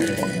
Cool.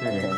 是。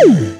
Boom!